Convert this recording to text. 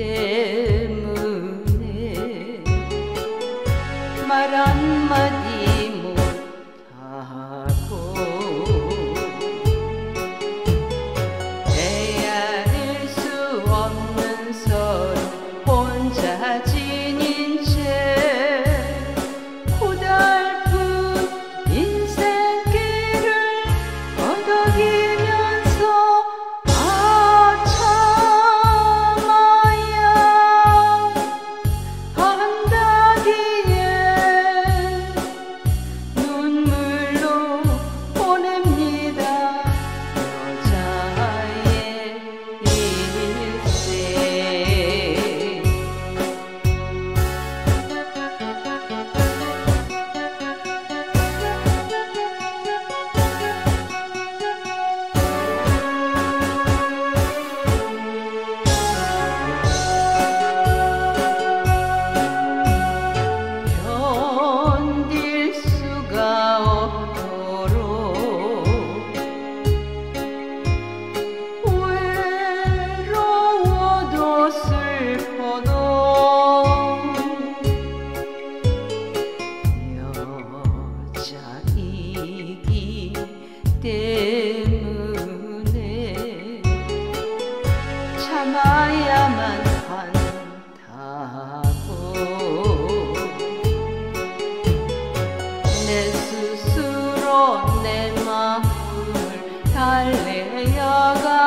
때문에 말안 보던 여자이기 때문에 참아야만 한다고. 내 스스로 내 마음을 달래야가